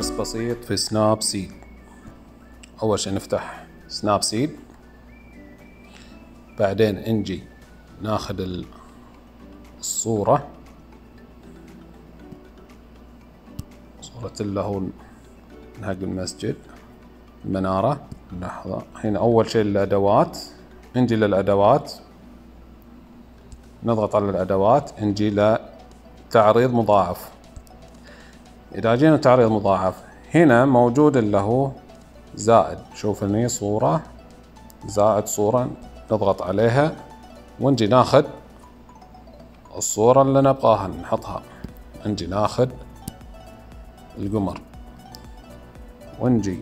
درس بسيط في سناب سيد أول شي نفتح سناب سيد بعدين نجي ناخذ الصورة. صورة اللي هو حق المسجد. المنارة لحظة. هنا أول شي الأدوات. نجي للأدوات. نضغط على الأدوات. نجي لتعريض مضاعف. إذا جينا تعريض مضاعف هنا موجود اللي هو زائد شوف هني صورة زائد صورة نضغط عليها ونجي ناخذ الصورة اللي نبغاها نحطها. نجي ناخذ القمر. ونجي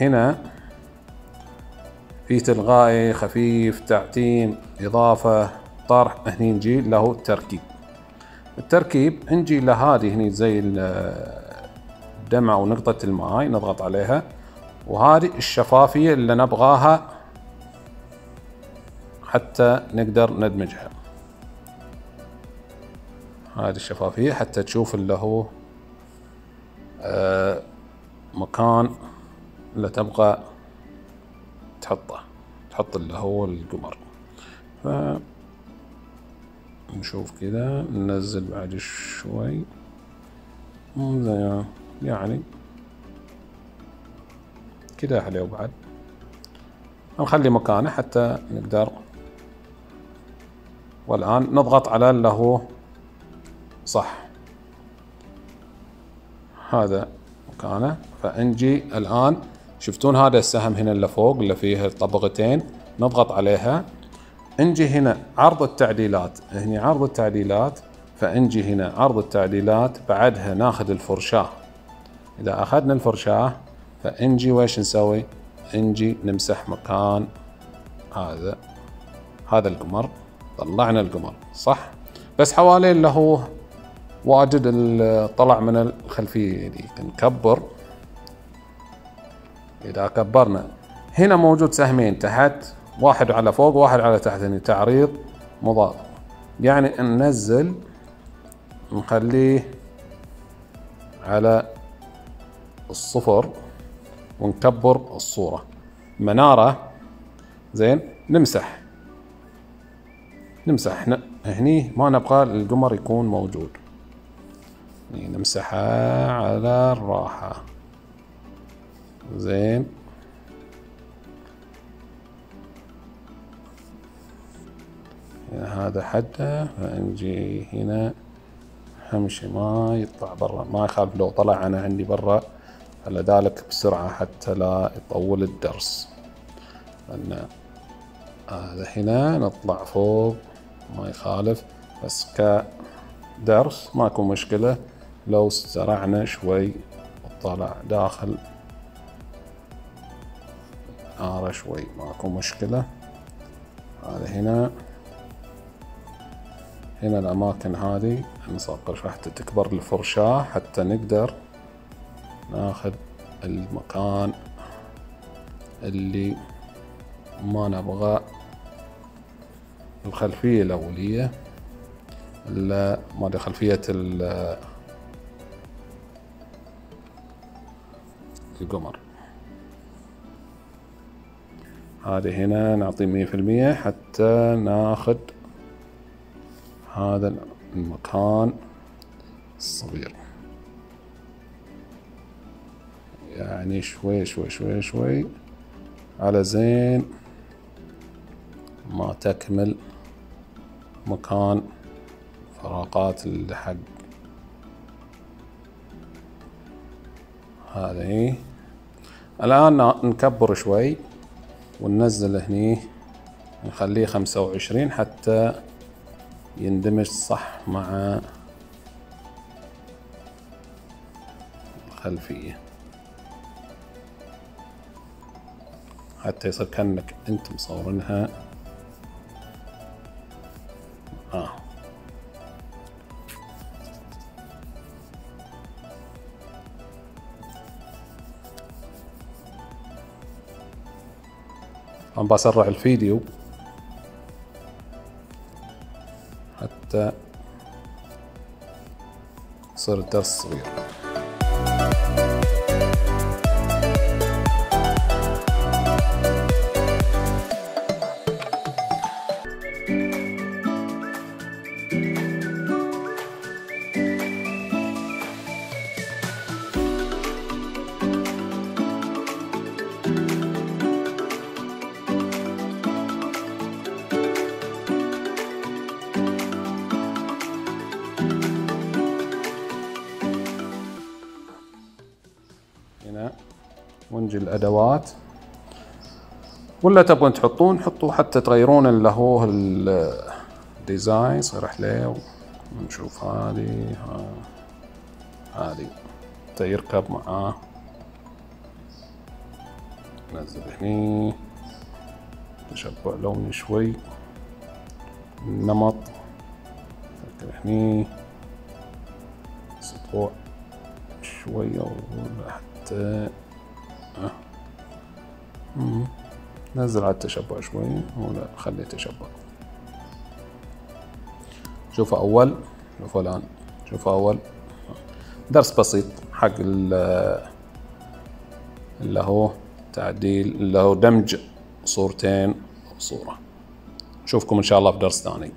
هنا في تلغائي خفيف تعتيم إضافة طرح هني نجي له تركيب. التركيب نجي لهذه هني زي الدمعة أو نقطة الماء نضغط عليها. وهذه الشفافية اللي نبغاها حتى نقدر ندمجها. هذه الشفافية حتى تشوف اللي هو آه مكان اللي تبغى تحطه تحط اللي هو القمر. ف نشوف كذا ننزل بعد شوي. يعني كذا حلو بعد. نخلي مكانه حتى نقدر. والآن نضغط على اللي هو صح. هذا مكانه. فنجي الآن. شفتون هذا السهم هنا اللي فوق اللي فيه طبقتين؟ نضغط عليها. انجي هنا عرض التعديلات. هنا عرض التعديلات فانجي هنا عرض التعديلات بعدها ناخذ الفرشاة. إذا أخذنا الفرشاة فانجي ويش نسوي؟ انجي نمسح مكان هذا هذا القمر. طلعنا القمر صح؟ بس حوالي اللي هو واجد طلع من الخلفية دي. نكبر. إذا كبرنا هنا موجود سهمين تحت. واحد على فوق واحد على تحت يعني تعريض مضاد يعني ننزل نخليه على الصفر ونكبر الصورة. منارة زين نمسح. نمسح. هني ما نبغى القمر يكون موجود. نمسحها على الراحة. زين. هذا حده فنجي هنا أهم شي ما يطلع برا ما يخالف لو طلع أنا عندي برا فلذلك بسرعة حتى لا يطول الدرس. لأن هذا هنا نطلع فوق ما يخالف بس كدرس ماكو مشكلة. لو زرعنا شوي وطلع داخل آرة شوي ماكو مشكلة. هذا هنا. هنا الأماكن هذه. نصقر حتى تكبر الفرشاة حتى نقدر ناخذ المكان اللي ما نبغى. الخلفية الأولية إلا ما خلفية القمر. هذه هنا نعطي مية في المية حتى ناخذ هذا المكان الصغير يعني شوي شوي شوي شوي. على زين ما تكمل مكان فراغات الحق. هذه الآن نكبر شوي وننزل هني. نخليه خمسة وعشرين حتى يندمج صح مع الخلفية حتى يصير كأنك أنت مصورنها آه. أنا بسرع الفيديو. يصير الدرس صغير. ونجي الأدوات. ولا تبغون تحطون حطوا حتى تغيرون اللي هو الديزاين يصير حليو. ونشوف هذه هذه. يركب معاه. نزل هني. تشبع لوني شوي. النمط هني. سطوع شوية حتى أه. نزل على التشبع شوي ولا خليه تشبع شوفوا أول شوفوا الآن شوفوا أول. درس بسيط حق اللي هو تعديل اللي هو دمج صورتين وصورة. نشوفكم إن شاء الله في درس ثاني.